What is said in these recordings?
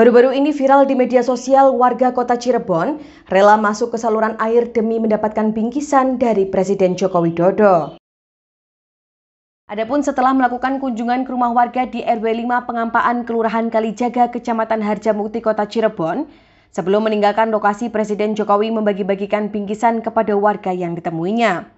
Baru-baru ini viral di media sosial warga kota Cirebon rela masuk ke saluran air demi mendapatkan bingkisan dari Presiden Joko Widodo. Adapun setelah melakukan kunjungan ke rumah warga di RW 5 Pengampaan Kelurahan Kalijaga, Kecamatan Harjamukti, Kota Cirebon, sebelum meninggalkan lokasi Presiden Jokowi membagi-bagikan bingkisan kepada warga yang ditemuinya.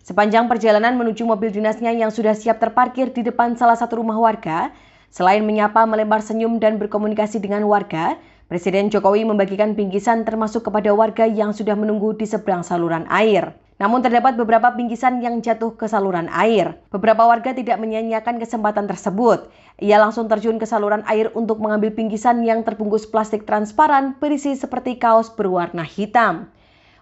Sepanjang perjalanan menuju mobil dinasnya yang sudah siap terparkir di depan salah satu rumah warga, Selain menyapa, melempar senyum, dan berkomunikasi dengan warga, Presiden Jokowi membagikan bingkisan termasuk kepada warga yang sudah menunggu di seberang saluran air. Namun terdapat beberapa bingkisan yang jatuh ke saluran air. Beberapa warga tidak menyanyiakan kesempatan tersebut. Ia langsung terjun ke saluran air untuk mengambil bingkisan yang terbungkus plastik transparan berisi seperti kaos berwarna hitam.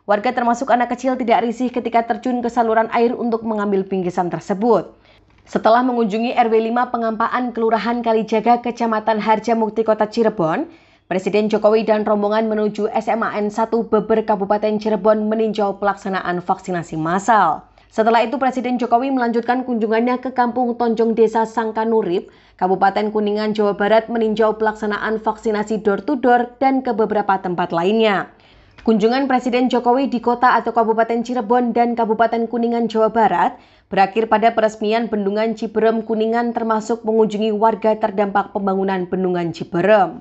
Warga termasuk anak kecil tidak risih ketika terjun ke saluran air untuk mengambil bingkisan tersebut. Setelah mengunjungi RW 5 Pengampaan Kelurahan Kalijaga, Kecamatan Harjamukti, Kota Cirebon, Presiden Jokowi dan rombongan menuju SMAN 1 Beber Kabupaten Cirebon meninjau pelaksanaan vaksinasi massal. Setelah itu Presiden Jokowi melanjutkan kunjungannya ke Kampung Tonjong Desa Sangkanurip, Kabupaten Kuningan, Jawa Barat meninjau pelaksanaan vaksinasi door-to-door dan ke beberapa tempat lainnya. Kunjungan Presiden Jokowi di kota atau Kabupaten Cirebon dan Kabupaten Kuningan, Jawa Barat berakhir pada peresmian Bendungan Ciberem Kuningan termasuk mengunjungi warga terdampak pembangunan Bendungan Ciberem.